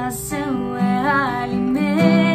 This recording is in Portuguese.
coração é alimento.